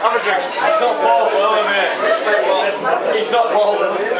Amateur. He's not Paul Willem, man. He's not Paul Willem.